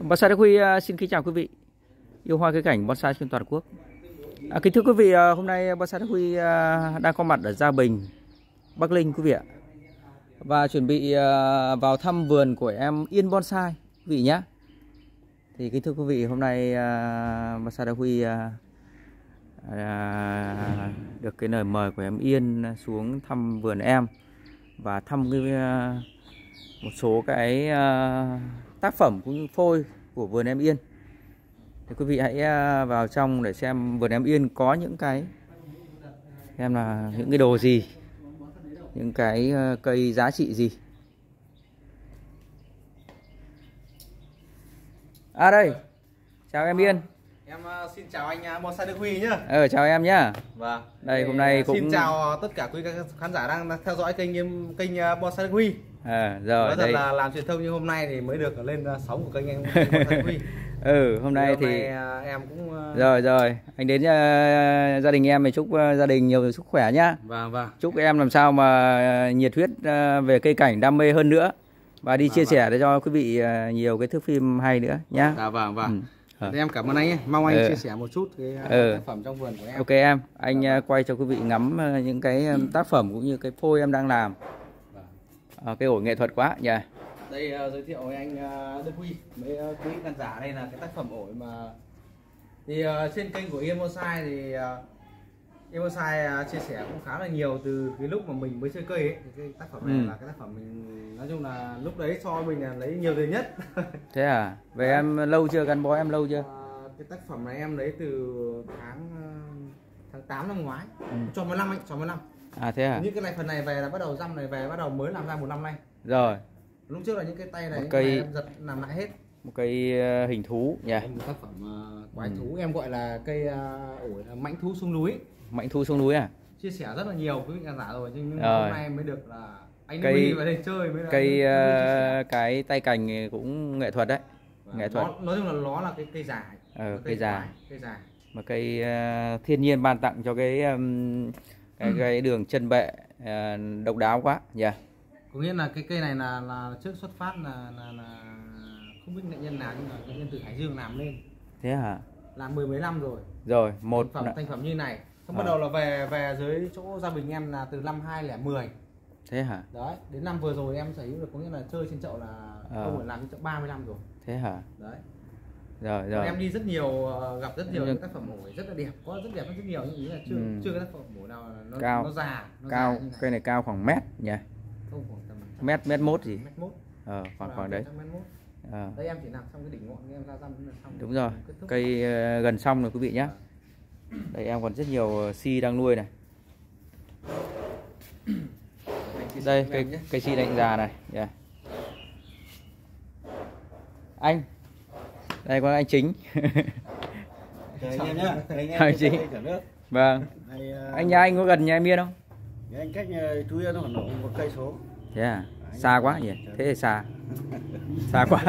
Bonsai Đức Huy à, xin kính chào quý vị yêu hoa cây cảnh bonsai trên toàn quốc. À, kính thưa quý vị, à, hôm nay Bonsai Đức Huy à, đang có mặt ở Gia Bình, Bắc Linh quý vị ạ. Và chuẩn bị vào thăm vườn của em Yên Bonsai quý vị nhé. Thì kính thưa quý vị, hôm nay Bonsai Đức Huy được cái lời mời của em Yên xuống thăm vườn em và thăm cái một số cái tác phẩm cũng như phôi của vườn em Yên. Thì quý vị hãy à, vào trong để xem vườn em Yên có những cái xem là những cái đồ gì, những cái à, cây giá trị gì. À đây, chào em Yên. Em uh, xin chào anh Bonsai Đức Huy nhá. Ờ chào em nhá. Vâng. Đây, hôm nay cũng- xin chào tất cả quý khán giả đang theo dõi kênh em kênh Bonsai Đức Huy. À, rồi Nói thật đây. là làm truyền thông như hôm nay thì mới được lên uh, sóng của kênh em. Ừ, hôm nay hôm thì nay, uh, em cũng uh, rồi rồi, anh đến à, gia đình em thì chúc à, gia đình nhiều sức khỏe nhá. Vâng vâng. Chúc em làm sao mà à, nhiệt huyết à, về cây cảnh đam mê hơn nữa và đi chia vâng. sẻ để cho quý vị à, nhiều cái thước phim hay nữa nhá. Dạ vâng vâng. Ừ. Ờ. Em cảm ơn anh ấy. Mong anh Ừ. chia sẻ một chút cái uh, Ừ. tác phẩm trong vườn của em. Ok em, anh à, quay cho quý vị ngắm à, những cái à, tác phẩm cũng như cái phôi em đang làm. Vâng. À, cái ổ nghệ thuật quá nhỉ. Đây uh, giới thiệu với anh uh, Đức Huy với uh, quý khán giả đây là cái tác phẩm ổi mà thì uh, trên kênh của Bonsai thì uh, Bonsai uh, chia sẻ cũng khá là nhiều từ cái lúc mà mình mới chơi cây ấy thì cái tác phẩm này Ừ. là cái tác phẩm mình nói chung là lúc đấy so mình là lấy nhiều tiền nhất Thế à? Về em lâu chưa gắn bó em lâu chưa? Cái tác phẩm này em lấy từ tháng uh, tháng 8 năm ngoái Ừ. cho 15 anh cho 15 À thế à? những cái này phần này về là bắt đầu răm này về bắt đầu mới làm ra một năm nay Rồi, lúc trước là những cái tay này Một cây- này em giật làm lại hết một cây à, hình thú nhỉ. Đây, một tác phẩm uh, quái Ừ. thú em gọi là cây uh, ổi là mãnh thú sông núi Mạnh thu xuống núi à? chia sẻ rất là nhiều quý vị khán giả rồi nhưng, nhưng Rồi. hôm nay mới được là anh Cây- cây vào đây chơi mới là Cây sẻ. cái tay cành cũng nghệ thuật đấy. Và nghệ thuật. nó, nói chung là nó là cái cây dài Ờ, Nó cây dài. cây dài một cây ờ, thiên nhiên ban tặng cho cái ừm, cái, cái đường chân bệ ờ, độc đáo quá nhỉ có nghĩa là cái cây này là là trước xuất phát là là, là không biết nghệ nhân nào nhưng mà nghệ nhân từ Hải Dương làm lên. Thế hả? Làm mười mấy năm rồi. Rồi một thành phẩm thành phẩm như này. Xong Ờ. bắt đầu là về về dưới chỗ gia bình em là từ năm 2010 thế hả? Đấy đến năm vừa rồi em sở hữu được có nghĩa là chơi trên chậu là Ờ. không phải làm trên chậu 30 năm rồi. Thế hả? Đấy rồi rồi. em đi rất nhiều ờ, gặp rất nhiều những tác phẩm ổi rất là đẹp có rất đẹp rất nhiều nhưng ý là chưa Ừ. chưa cái tác phẩm ổi nào nó Cao. nó già nó cao. già này. cây này cao khoảng mét nhỉ? Không khoảng tầm mét mét mốt gì? Mét mốt. Ờ, khoảng khoảng đấy. Ờ, đây em chỉ làm xong cái đỉnh ngọn em ra răm xong đúng rồi. Cây ờ, gần xong rồi quý vị nhé đây em còn rất nhiều si đang nuôi này. Đây cây cây si đánh già này. Nhỉ anh đây có anh chính. Anh em nhá. Anh em vâng. Ờ, anh nhà anh có gần nhà em Yên không? Nhà anh cách ờ, chú Yên khoảng độ một cây số. thế à? Xa quá nhỉ? Thế thì xa. Xa quá.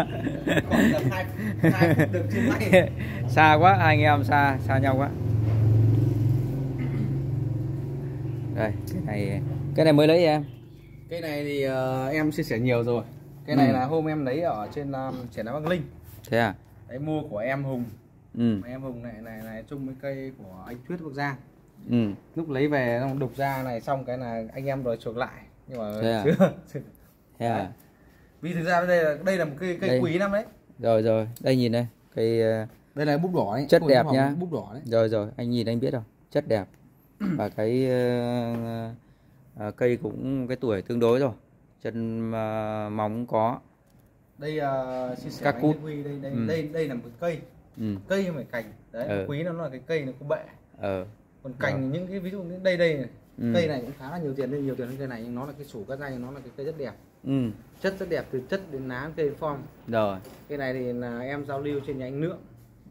Hai hai xa quá hai anh em xa xa nhau quá. Đây cái này cái này mới lấy em. Cây này thì ờ, em chia sẻ nhiều rồi. Cái này Ừ. là hôm em lấy ở trên um, triển lãm Bắc Linh. Thế à đấy mua của em Hùng. Ừ. Em Hùng này này này chung với cây của anh Thuyết Bắc Giang ừ. Lúc lấy về đục ra này xong cái là anh em rồi chuộc lại. Nhưng mà Thế à? chưa thế à? Vì thực ra đây là đây là một cây cây Đây. quý lắm đấy. Rồi rồi. Đây nhìn đây. Cây ờ, đây là búp đỏ đấy Chất Ôi, đẹp nhá. búp đỏ đấy. Rồi rồi. Anh nhìn anh biết rồi. Chất đẹp. Và cái ờ, ờ, cây cũng cái tuổi tương đối rồi. Chân ờ, móng có đây uh, chia sẻ Các cút. Huy đây đây, Ừ. đây đây là một cây. Ừ. Cây không phải cành. Đấy Ừ. quý nó là cái cây nó có bệ. Ờ. Còn cành những cái ví dụ như đây đây này. Ừ. cây này cũng khá là nhiều tiền đây nhiều tiền hơn cây này nhưng nó là cái sủ các danh nó là cái cây rất đẹp. Ừ. Chất rất đẹp từ chất đến lá cây form. Rồi. Cây này thì là em giao lưu trên nhà anh Lượng.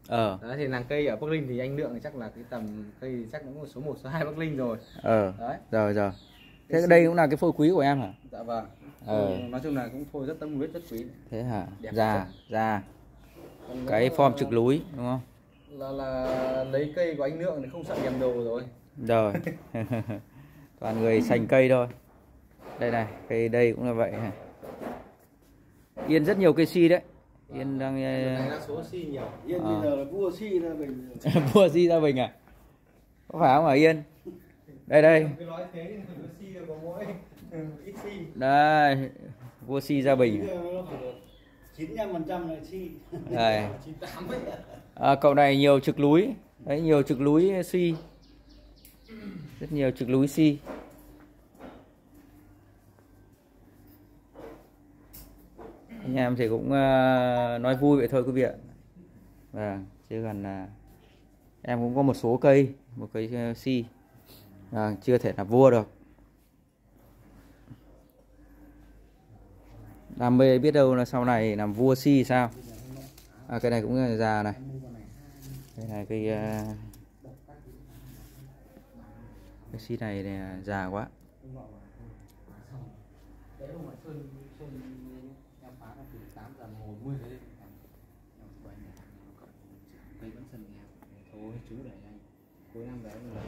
Ờ. Đấy thì làng cây ở Bắc Linh thì anh Lượng thì chắc là cái tầm cây thì chắc cũng số 1 số 2 Bắc Linh rồi. Ờ. Đấy. Rồi rồi thế đây cũng là cái phôi quý của em hả? Dạ vâng. Ờ. Ừ, nói chung là cũng phôi rất tâm huyết rất quý. Thế hả? Đẹp già già Còn cái form trực núi đúng không? Là là lấy cây của anh Lượng thì không sợ nhầm đồ rồi. Rồi. Toàn người sành cây thôi. Đây này cây đây cũng là vậy này yên rất nhiều cây si đấy. Yên đang này ờ, số si nhiều. Yên Ờ. bây giờ là vua si ra mình. Mua gì ra bình à? Có phải không hả Yên đây đây. Ừ, đây vua si ra bình. Chín mươi phần trăm là si đây. à, cậu này nhiều trực núi đấy nhiều trực núi si rất nhiều trực núi si anh em thì cũng ờ, nói vui vậy thôi quý vị ạ. Vâng chứ còn là em cũng có một số cây một cây ờ, si à, chưa thể là vua được. Đam mê biết đâu là sau này làm vua si sao? À, cái này cũng là già này. Cái này cây uh, à, cái si này, này già quá. đấy không phải sơn sơn em phá ra từ tám giờ một mươi đấy cây vẫn sần nghèo thôi chú để anh cuối năm đấy là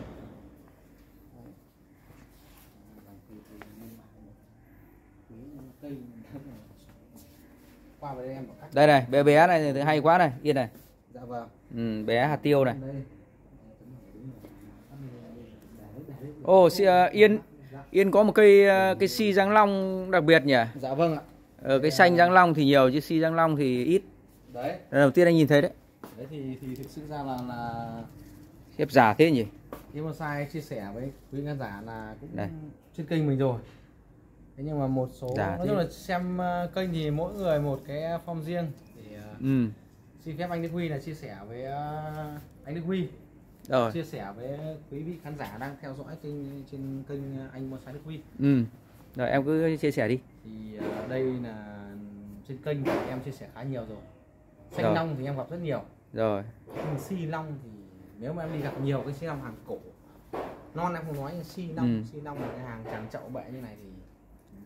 cây qua vào đây em đây này bé bé này thì hay quá này yên này. Dạ vâng. Ừ, bé hạt tiêu này. Ô si, ờ, yên yên có một cây ờ, cây si giang long đặc biệt nhỉ? Dạ vâng ạ. Ờ, cái xanh giang long thì nhiều chứ si giang long thì ít. Đấy. Lần đầu tiên anh nhìn thấy đấy. Đấy thì thì thực sự ra là là xếp giả thế nhỉ? Emosai chia sẻ với quý khán giả là cũng Đây. trên kênh mình rồi thế nhưng mà một số Dạ, nói chung là xem uh, kênh thì mỗi người một cái form riêng. Thì uh, ừ. xin phép anh Đức Huy là chia sẻ với uh, anh Đức Huy. Rồi. Chia sẻ với quý vị khán giả đang theo dõi kênh trên kênh anh Bonsai Đức Huy. Ừ. Rồi em cứ chia sẻ đi. Thì đây là trên kênh thì em chia sẻ khá nhiều rồi. Xanh Rồi. long thì em gặp rất nhiều. Rồi. Nhưng si long thì nếu mà em đi gặp nhiều cái si long hàng cổ non em không nói si long Ừ. si long là cái hàng tràn chậu bệ như này thì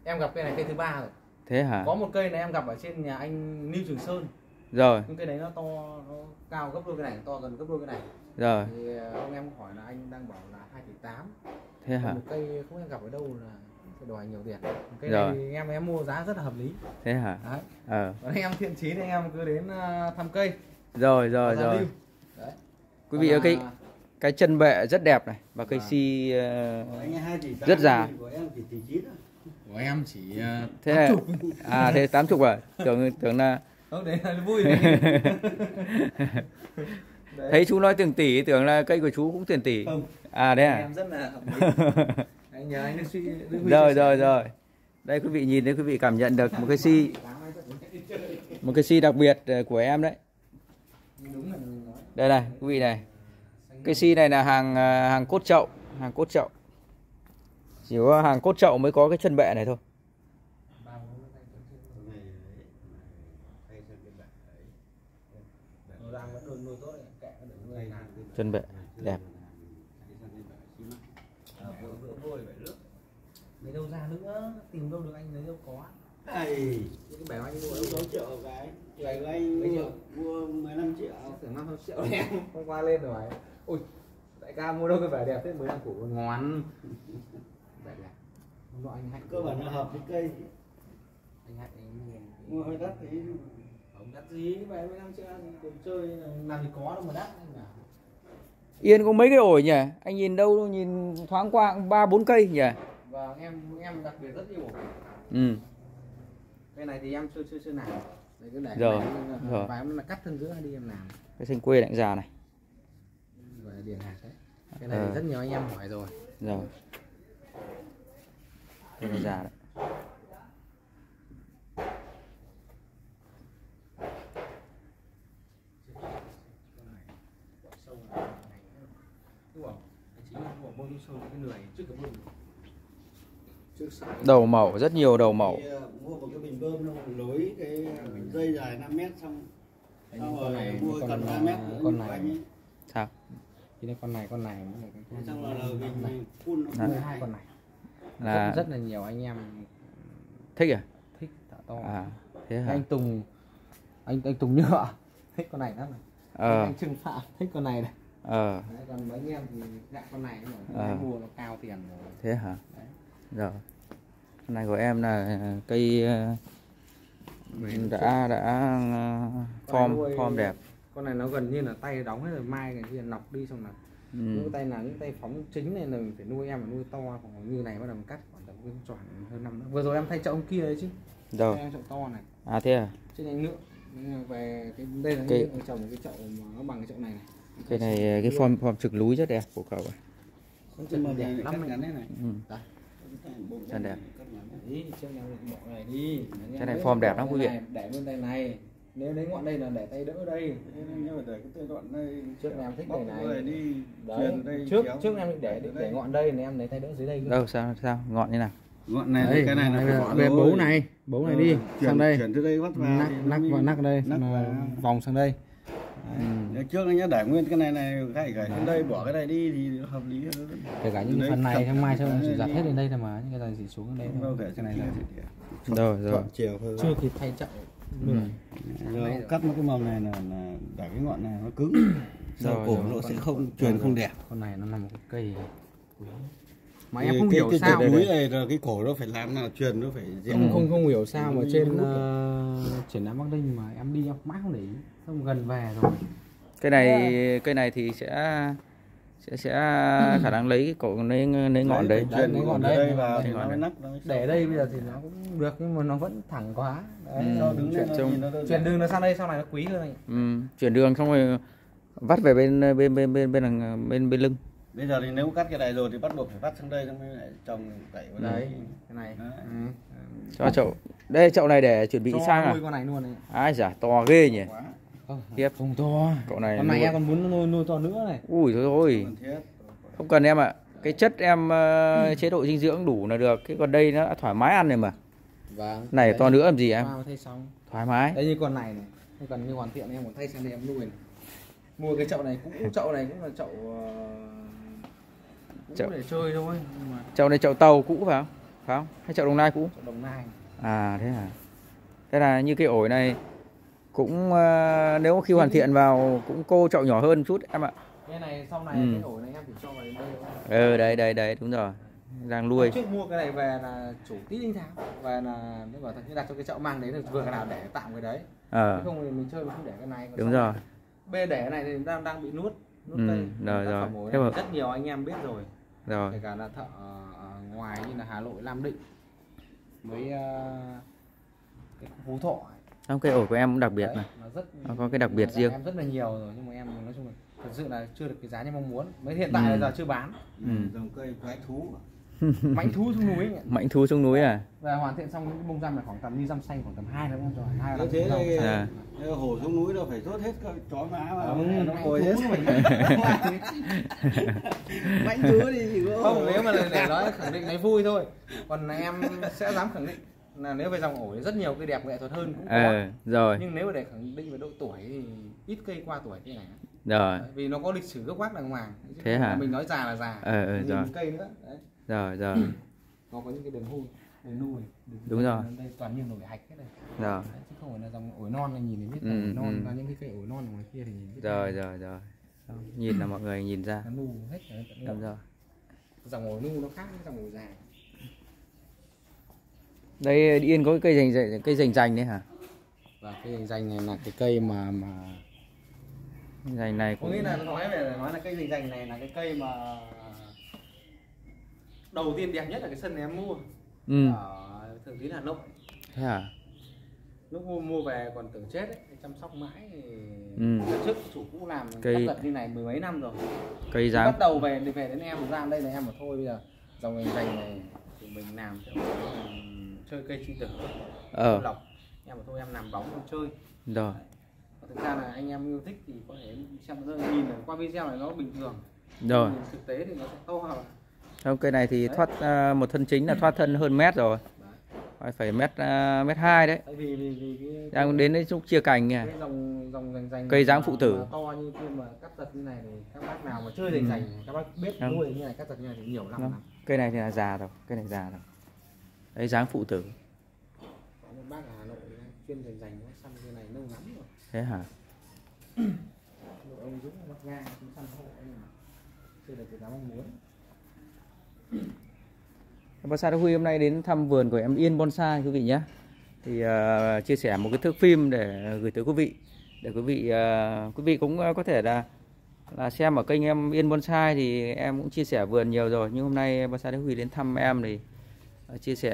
em gặp cây này cây thứ ba rồi. Thế hả? Có một cây này em gặp ở trên nhà anh Lưu Trường Sơn. Rồi. Nhưng cây đấy nó to nó cao gấp đôi cái này to gần gấp đôi cái này. Rồi. Thì ờ, ông em hỏi là anh đang bảo là hai tỷ tám. Thế hả? Một cây không em gặp ở đâu là phải đòi nhiều tiền. Cây Rồi. này thì em em mua giá rất là hợp lý. Thế hả? Đấy. Ờ. Còn anh em thiện chí thì anh em cứ đến ờ, thăm cây. Rồi rồi rồi. lưu. đấy. Quý vị ơi cái là- cái chân bệ rất đẹp này và cây Vâng. si tám Rất già. của em chỉ tỷ chín thôi của em chỉ uh, thế này à thế tám chục à tưởng tưởng là không đấy là vui đấy. Đấy. thấy chú nói tiền tỷ tưởng là cây của chú cũng tiền tỷ. Không. À đấy à? Em rất là anh nhờ anh suy rồi rồi rồi. Đây quý vị nhìn đấy quý vị cảm nhận được một cái si một cái si đặc biệt ờ, của em đấy. Đúng là mình nói đây này quý vị này. Cái si này là hàng ờ, hàng cốt chậu hàng cốt chậu chỉ có hàng cốt chậu mới có cái chân bệ này thôi. Đấy chân bệ đẹp. Lấy đâu ra nữa? Tìm đâu được anh lấy đâu có. Ây, cái bẻ anh mua mua đâu có 6 triệu cái. Vậy Vậy anh mấy mua, triệu? mua 15 triệu. Tưởng năm triệu em hôm qua lên rồi. Ui đại ca mua đâu cái bẻ đẹp thế? Mới đang củ ngon bẻ đẹp hôm nọ anh hạnh cơ bản là hợp với cây. Anh hạnh anh mua hơi đắt thì không đắt gì vậy mấy năm chưa đồ chơi là làm gì có đâu mà đắt yên có mấy cái ổi nhỉ? Anh nhìn đâu nhìn thoáng qua cũng ba bốn cây nhỉ? Và em em đặc biệt rất nhiều ừ. Cái này thì em chưa chưa chưa làm. Đấy, cứ để Rồi, này, rồi. và em là cắt thân giữa đi em làm. Cái xanh quê lại già này. Gọi là điền hạt đấy. Cái này Ờ. thì rất nhiều anh em hỏi rồi. Rồi là già đấy. Đầu mẩu rất nhiều đầu mẩu. Ờ, mua một cái bình bơm nó nối cái dây dài 5 mét xong xong rồi này mua cần 3 à, mét con này. sao? Thì đây con này con này xong rồi là mình phun nó Đấy. 12 con này là rất, rất là nhiều anh em thích à? thích thả to. À thế hả? Anh Tùng anh anh Tùng nhựa thích con này lắm này. Ờ. Anh Trương Phạm thích con này này. Ờ. Đấy, còn mấy anh em thì dạng con này mà Ờ. mua nó cao tiền rồi. Thế hả? Đấy. rồi. Con này của em là cây ờ, đã đã uh, form form đẹp. con này nó gần như là tay đóng hết rồi mai cái kia nọc đi xong là ừ. những tay nào những tay phóng chính này là mình phải nuôi em phải nuôi to khoảng như này bắt đầu mình cắt khoảng tầm tròn hơn năm nữa. Vừa rồi em thay chậu ông kia đấy chứ. Rồi em chậu to này. À thế à? Trên anh nữa mà về cái đây là Cái- cái trồng cái chậu mà nó bằng cái chậu này này. Cái này cái form form trực núi rất đẹp của cậu ạ. mà chậu đẹp. lắm cắt này này. Ừ. Chân đẹp. Đấy, này. Đi Cái này form đẹp lắm quý vị. Này, để bên tay này nếu lấy ngọn đây là để tay đỡ đây. Nhưng mà để cái tay đoạn đây Trước em thích này này. người đi đấy đây trước kéo. trước em định để để ngọn đây này em lấy tay đỡ dưới đây đâu sao sao? Ngọn như nào? Ngọn này Đấy, cái này là ngọn về bấu này. Bấu này Ừ, đi chuyển, sang đây. chuyển từ đây bắt vào nắc thì nắc vào nắc đây nắc vào. vòng sang đây. Ừ. Trước anh nhá để nguyên cái này này gãy gãy đến đây bỏ cái này đi thì hợp lý hơn. Kể cả những phần này chậm- hôm mai đấy, chỉ giặt hết đến đây thôi mà những cái này chỉ xuống đến đây đâu thôi. kể cái này là rồi rồi. Chiều chưa kịp thay chậu ừ. Cắt một cái mầm này là, là để cái ngọn này nó cứng. Sau Rồi, cổ nó sẽ không truyền không đẹp. con này nó là một cái cây mà em không cái, hiểu cái sao cái núi này là cái cổ nó phải làm nào truyền nó phải dẻo không không không hiểu sao mà Nó trên ờ, triển lãm Bắc Ninh mà em đi em mãi không để ý. Không gần về rồi. Cái này cây này thì sẽ sẽ sẽ khả năng lấy cái cổ lấy lấy ngọn đấy Đấy, lấy ngọn đấy. thì nó để đây bây giờ thì nó cũng được nhưng mà nó vẫn thẳng quá đấy. Ừ. Cho đứng nó trông- chuyển đường nó sang đây sau này nó quý hơn này ừ. chuyển đường xong rồi vắt về bên bên bên bên bên đằng- bên bên lưng bây giờ thì nếu cắt cái này rồi thì bắt buộc phải vắt sang đây xong mới lại trồng cậy vào đấy cái này Đấy. ừ. cho chậu đây chậu này để chuẩn bị Cho sang à con này luôn này ai giả to ghê nhỉ quá không Tiếp. không to. Cậu này con này nuôi- em còn muốn nuôi nuôi to nữa này. Ui thôi thôi không cần em ạ. Cái chất em ờ, chế độ dinh dưỡng đủ là được. Cái còn đây nó đã thoải mái ăn rồi mà. Vâng. Này Đấy, to nữa làm gì em? Thay xong. Thoải mái. Đây như con này này. Không cần như hoàn thiện em còn thay sang đây em nuôi này. mua cái chậu này cũ chậu này cũng là chậu ờ, cũ Chậu. để chơi thôi nhưng mà chậu này chậu tàu cũ phải không? Phải không? Hay chậu đồng nai cũ? Chậu đồng nai. À thế à thế là như cái ổi này cũng ờ, nếu khi hoàn thiện vào cũng cô chậu nhỏ hơn chút em ạ. Cái này sau này Ừ. cái ổ này em chỉ cho vào đến đây thôi ờ đấy đấy đấy đúng rồi. Đang nuôi trước mua cái này về là chủ tí linh tháng về là nếu bảo thật như đặt cho cái chậu mang đấy là vừa cái nào để tạm cái đấy. Ờ. Không thì mình chơi mà không để cái này. Còn đúng rồi. bê để cái này thì đang đang bị nuốt nuốt Ừ, cây rồi, rồi. Thế mà- rất nhiều anh em biết rồi. Rồi. Kể cả là thợ ờ, ngoài như là Hà Nội Nam Định với ờ, cái Phú Thọ không cái ổi của em cũng đặc biệt Đấy, này nó rất Nó có cái đặc biệt riêng. em rất là nhiều rồi nhưng mà em nói chung là thật sự là chưa được cái giá như mong muốn mới hiện tại Ừ. là giờ chưa bán Ừ. dòng cây quái thú mãnh thú xuống núi ấy. mạnh thú xuống núi à và hoàn thiện xong những cái bông răm này khoảng tầm như răm xanh khoảng tầm hai là bông rồi hai là Nếu thế rau. À. Nếu hổ xuống núi đâu phải rốt hết chó má mà Ừ, nó mãnh ngồi thú hết mãnh thú thì chỉ có không nếu mà để nói khẳng định nói vui thôi còn em sẽ dám khẳng định là nếu về dòng ổi rất nhiều cây đẹp nghệ thuật hơn cũng có. ờ rồi. Nhưng nếu mà để khẳng định về độ tuổi thì ít cây qua tuổi cái này rồi. Vì nó có lịch sử gốc gác đàng hoàng. Chứ Thế hả? là mình nói già là già Ờ, ờ, Nhìn rồi. cây nữa. Đấy. rồi rồi. Nó có những cái đường hui đường nuôi đường Đúng rồi. đây toàn nhiên nổi hạch hết này rồi. Đấy, chứ không phải là dòng ổi non này nhìn thì biết Ừ, là ổi non ừ. và những cái cây ổi non ở ngoài kia thì nhìn biết rồi rồi rồi. Nhìn là mọi người nhìn ra. Nó nu hết rồi đúng rồi. Dòng ổi nu nó khác với dòng ổi già đây yên có cái cây rành rành cây rành rành đấy hả? Và cái danh này là cái cây mà mà rành này có cũng nghĩa là nói về nói là cây rành rành này là cái cây mà đầu tiên đẹp nhất là cái sân này em mua. Ừ. Ở thường tín hà nội thế à lúc mua mua về còn tưởng chết ấy chăm sóc mãi. Thì Ừ. trước chủ cũ làm Cây- cây giật như này mười mấy năm rồi. cây dáng bắt đầu về về đến em ra đây là em mà thôi bây giờ dòng rành rành này thì mình làm kiểu chơi cây chi tử ờ. Lọc. Em mà thôi em làm bóng em chơi. Rồi. Thực ra là anh em yêu thích thì có thể xem nó nhìn là qua video này nó bình thường. Rồi. Nhìn thực tế thì nó sẽ to hơn Không, cây này thì Đấy. thoát à, một thân chính là thoát thân hơn mét rồi. Đấy. phải mét à, mét hai đấy. Tại vì vì, vì cái đang đến đấy lúc chia cành nha cái dòng dòng Cây dáng phụ tử. to như kia mà cắt giật như này thì các bác nào mà chơi rành rành các bác biết nuôi như này cắt giật như này thì nhiều lắm lắm. Cây này thì là già rồi cây này già rồi đấy dáng phụ tử. Có một bác ở hà nội chuyên rành rành nó săn cái này lâu lắm rồi. Thế hả? Ông dũng bắc ngang cũng săn hộ nhưng mà. Chưa được cái giá mong muốn. Bonsai Đắc Huy hôm nay đến thăm vườn của em Yên Bonsai quý vị nhé. Thì ờ, chia sẻ một cái thước phim để gửi tới quý vị. Để quý vị ờ, quý vị cũng ờ, có thể là là xem ở kênh em Yên Bonsai thì em cũng chia sẻ vườn nhiều rồi. Nhưng hôm nay Bonsai Đức Huy đến thăm em thì chia sẻ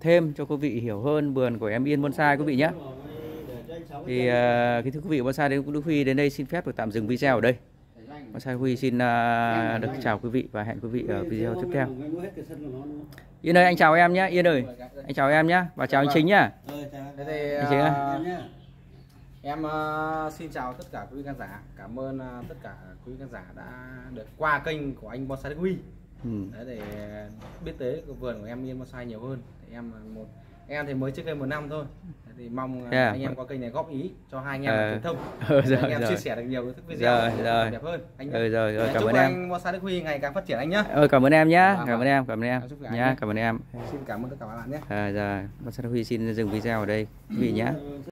thêm cho quý vị hiểu hơn vườn của em Yên Bonsai quý vị nhé. Thì ờ, kính thưa quý vị Bonsai Đức Huy đến đây xin phép được tạm dừng video ở đây. Bonsai Huy xin ờ, được chào quý vị và hẹn quý vị ở video tiếp theo. Yên ơi anh chào em nhé Yên ơi. Anh chào em nhé và chào anh Chính nhá Anh Chính ơi. ờ, em ờ, xin chào tất cả quý khán giả. Cảm ơn ờ, tất cả quý khán giả đã được qua kênh của anh bonsai Đức huy ừ. Đấy, để biết tới vườn của em yên bonsai nhiều hơn thì em một em thì mới chơi kênh một năm thôi thì mong ờ, à? anh em qua kênh này góp ý cho hai anh em Ờ. truyền thông Ờ, để rồi, anh em rồi. chia sẻ được nhiều cái video Rồi, rồi. đẹp hơn anh. Ừ, rồi, rồi, Để cảm chúc ơn em. anh bonsai Đức huy ngày càng phát triển anh nhé Ơi cảm ơn em nhé Vâng, cảm ơn vâng. em cảm ơn em Chúc nhé. cảm ơn em xin cảm ơn tất cả các bạn nhé à, rồi Bonsai Huy xin dừng video ở đây quý vị nhé